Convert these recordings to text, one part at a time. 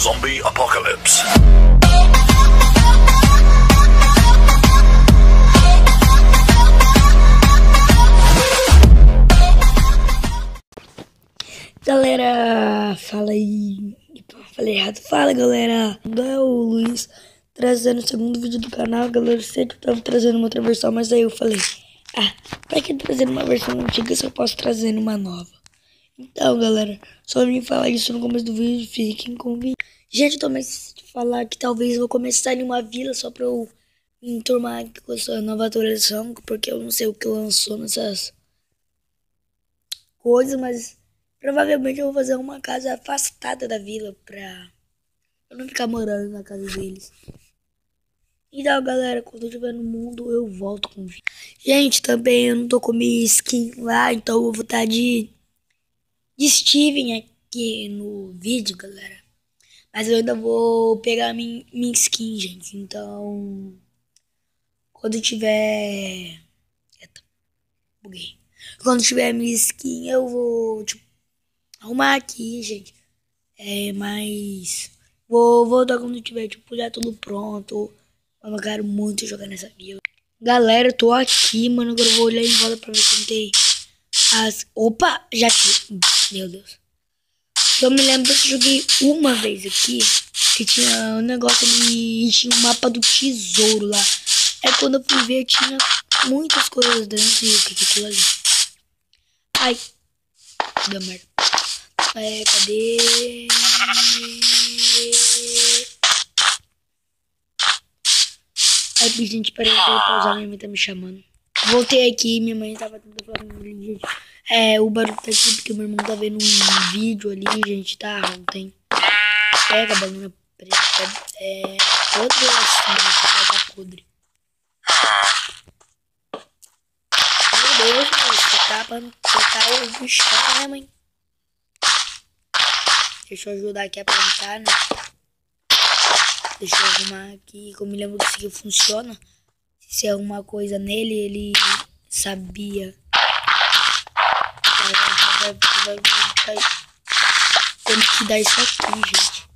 Zombie Apocalypse. Galera, fala aí. Falei errado. Fala galera. É o Luiz trazendo o segundo vídeo do canal. Galera, sei que eu tava trazendo uma outra versão, mas aí eu falei: Ah, pra que trazendo uma versão antiga se eu posso trazer uma nova? Então, galera, só vim falar isso no começo do vídeo. Fiquem com o vídeo. Gente, eu também de falar que talvez eu vou começar em uma vila só pra eu me enturmar com essa nova atualização, porque eu não sei o que lançou nessas coisas, mas Provavelmente eu vou fazer uma casa afastada da vila pra eu não ficar morando na casa deles. Então, galera, quando eu estiver no mundo, eu volto com vídeo. Gente, também eu não tô com minha skin lá, então eu vou estar de, de Steven aqui no vídeo, galera. Mas eu ainda vou pegar minha, minha skin, gente. Então, quando tiver... Eita, buguei. Quando tiver minha skin, eu vou, tipo, arrumar aqui, gente. É, mas vou voltar quando tiver, tipo, já tudo pronto. Mas eu quero muito jogar nessa vila. Galera, eu tô aqui, mano. Agora eu vou olhar em volta pra ver se tem as... Opa, já Meu Deus. Eu me lembro que eu joguei uma vez aqui. Que tinha um negócio ali. Tinha um mapa do tesouro lá. É quando eu fui ver, tinha muitas coisas dentro. E o que aquilo ali? Ai. Deu merda. É, cadê? Ai, gente, peraí, eu vou pausar, minha mãe tá me chamando. Voltei aqui, minha mãe tava tentando falar comigo, gente. É, o barulho tá aqui porque meu irmão tá vendo um vídeo ali, gente, tá? Ontem. Pega a banana preta, é, podre assim, vai tá podre. Meu Deus, você tá pra não ficar o chão, né, mãe? Deixa eu ajudar aqui a plantar, né? Deixa eu arrumar aqui. Como me lembro que isso aqui funciona. Se alguma coisa nele, ele sabia. Temos que dar isso aqui, gente.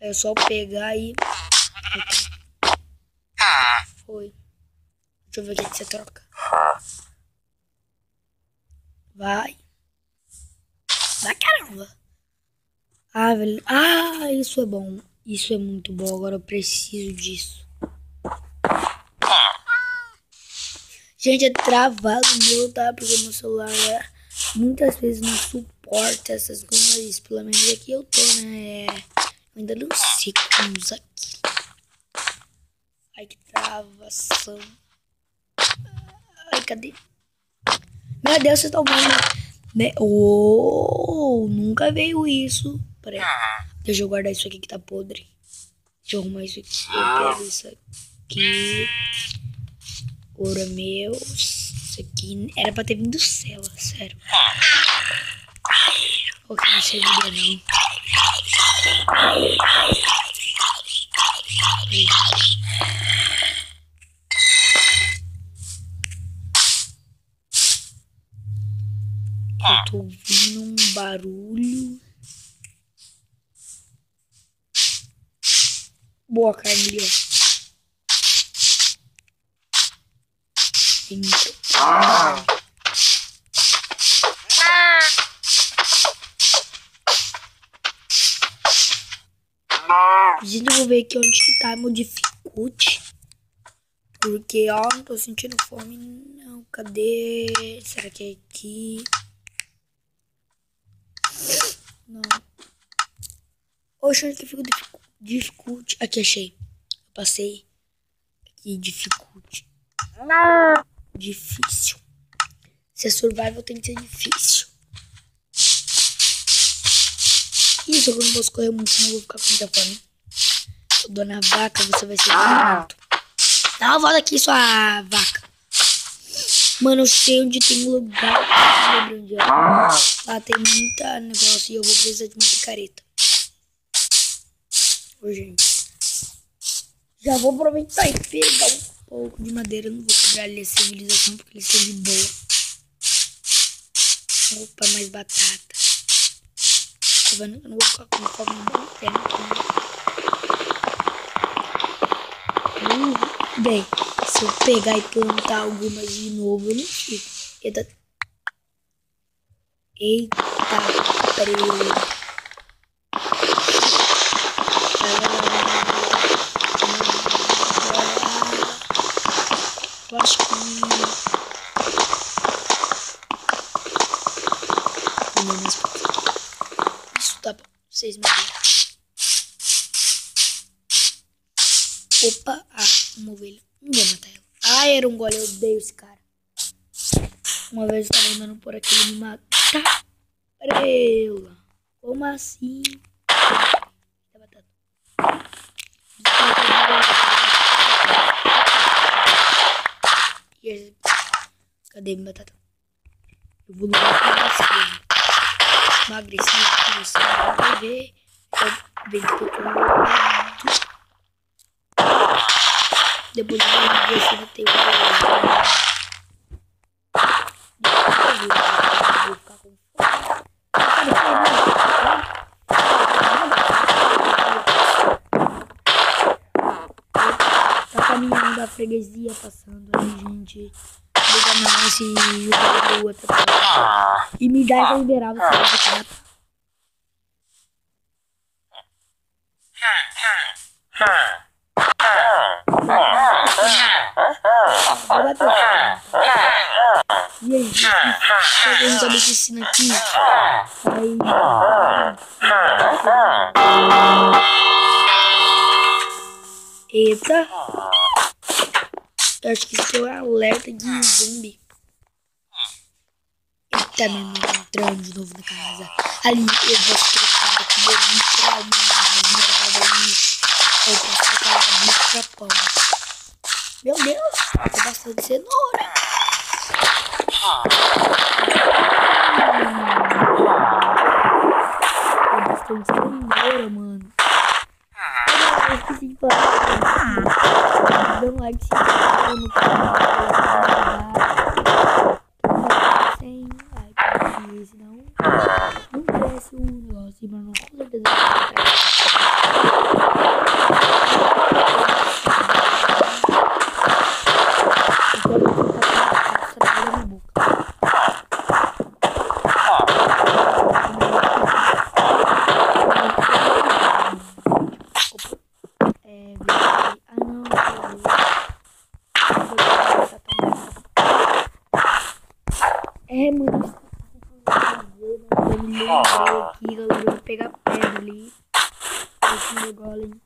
É só pegar e... Foi. Deixa eu ver o que você troca. Vai. Vai caramba. Ah, velho. Ah, isso é bom. Isso é muito bom. Agora eu preciso disso. Gente, é travado meu, tá? Porque meu celular é, muitas vezes não suporta essas coisas. Pelo menos aqui eu tô, né? É, ainda não sei como usar aqui. Ai, que travação. Ai, cadê? Meu Deus, vocês estão vendo. Né? Oh, nunca veio isso. Peraí. Deixa eu guardar isso aqui que tá podre. Deixa eu arrumar isso aqui. Eu pego isso aqui. Ouro é meu. Isso aqui era pra ter vindo cela, sério. Ok, não serviria não. Eu tô ouvindo um barulho. Boa, Carlinho. Ah. Vou ver aqui onde que tá meu dificulte. Porque, ó, não tô sentindo fome, não. Cadê? Será que é aqui? Não. Oxe, onde que fica dificulte? Aqui, achei. Eu passei. Aqui, dificulte. Difícil. Se é survival, tem que ser difícil. Isso, eu não posso correr muito, senão eu vou ficar com muita fome. Dona Vaca, você vai ser muito. Dá uma volta aqui, sua vaca. Mano, eu sei onde tem um lugar. Não onde é. Lá tem muita negócio e eu vou precisar de uma picareta. Ô, gente. Já vou aproveitar e pegar um pouco de madeira. Eu não vou quebrar ali a civilização porque eles estão de boa. Opa, mais batata. Vendo? Eu não vou ficar com fome não tem aqui. Bem, se eu pegar e plantar algumas de novo, eu não fico. Eita. Eita, preto. Eu acho que. Isso tá bom. Vocês me viram. Opa, ah, uma ovelha. Não vou matar ela. Ah, era um gole, eu odeio esse cara. Uma vez eu tava andando por aqui, ele me matou. Prela. Como assim? Cadê minha batata? Eu vou no que você vai ver. Eu vejo que eu tô Depois eu vou ver se tem uma. Vou ficar com Tá da freguesia passando aí, gente. Liga não esse jogo do outro. E me dá essa liberada eu E aí, saber se ensina aqui. Aí. Eita. Eu acho que isso é um alerta de zumbi. Eita, meu irmão entrando de novo na casa. Ali, eu vou trocar aqui meu pra uma ali. Eu posso trocar a pra pão. Meu Deus, tem bastante cenoura. Tem bastante cenoura, mano. Eu esqueci de falar. Dá um like se inscreva no canal. Sem like, senão não cresce o negócio. Mas não com certeza É, mano. Eu me lembrei aqui, galera. Eu vou pegar pedra ali. Esse meu golem.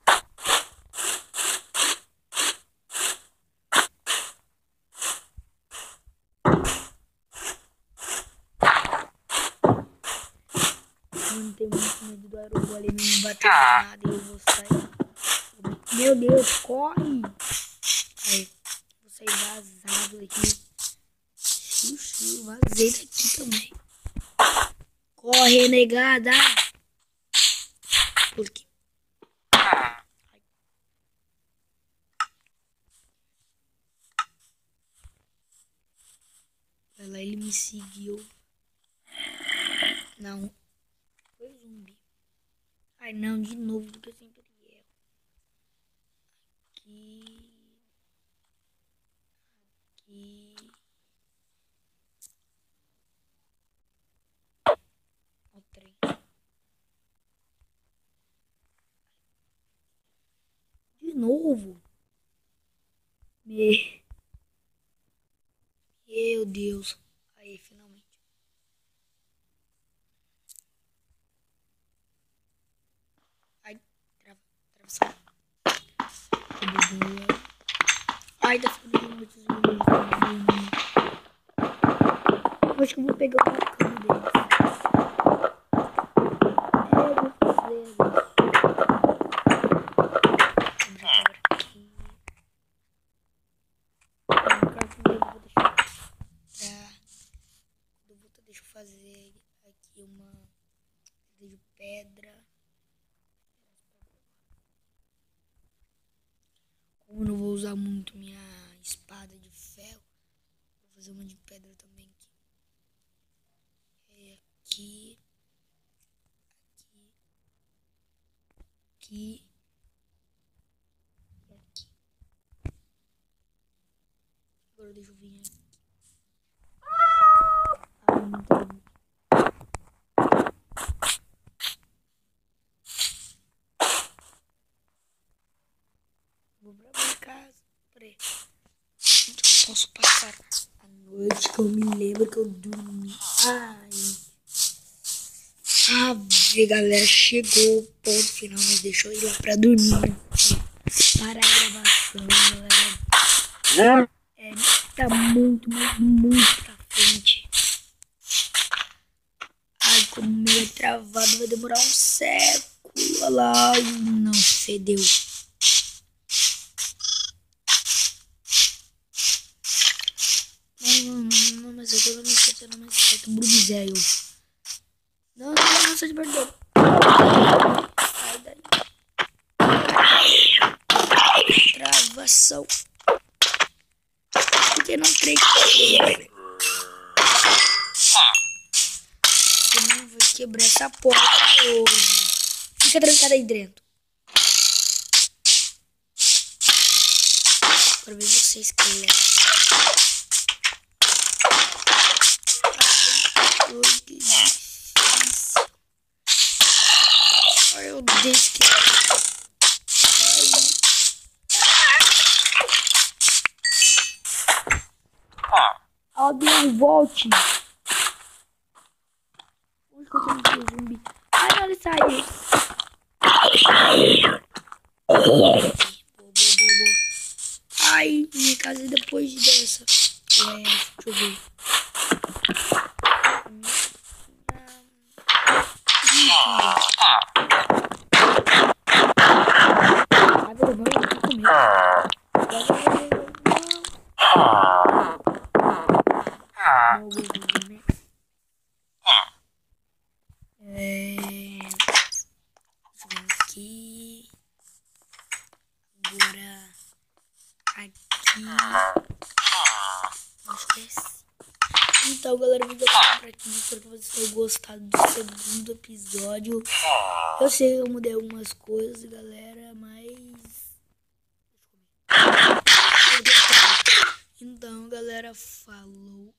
Mano, tem muito medo do arugo ali me bater nada e eu vou sair. Meu Deus, corre! Aí, vou sair vazado aqui. Xiu, vazei daqui também. Corre, negada! Por quê? Ela, ele me seguiu. Não. Foi zumbi. Ai, não, de novo, porque eu sempre erro. Aqui. Aqui. O trem. De novo. Me... Meu Deus. Aí, finalmente. Ai, trava, trava Ai, tá ficando muito Eu acho que eu vou pegar uma cama deles. É, eu vou fazer agora. Vamos jogar aqui. Eu vou deixar pra... Eu vou deixa eu fazer aqui uma de pedra. Como eu não vou usar muito minha espada de ferro, vou fazer uma de pedra também aqui. É aqui. Aqui. aqui. aqui. Agora deixa eu vir aqui. Ah, não tem. Vou pra minha casa. Peraí. Posso passar a noite que eu me lembro que eu dormi? Ai. Ave, galera, chegou o ponto final, mas deixou eu ir lá pra dormir. Para a gravação, galera. É, tá muito, muito, muito pra frente. Ai, como meio é travado, vai demorar um século. Olha lá, não fedeu. Não, não, não, não, mas eu tô não sei, certo. Brugizel. Não, não, não, de perdão. Sai daí. Travação. Porque não creio que Eu não vou quebrar essa porta hoje. Fica trancada aí dentro. Pra ver vocês, esqueleto. Ai, que difícil. Ai, eu odeio esqueleto. Alguém volte. Onde que eu tô no zumbi? Ai, não, ele saiu. Boa, boa, boa. Ai, minha casa é depois dessa. É, deixa eu ver. Agora vamos comer. É... Deixa eu ver aqui. Agora aqui. Então, galera, vídeo acaba por aqui. Espero que vocês tenham gostado do segundo episódio. Eu sei que eu mudei algumas coisas, galera, mas... Então, galera, falou.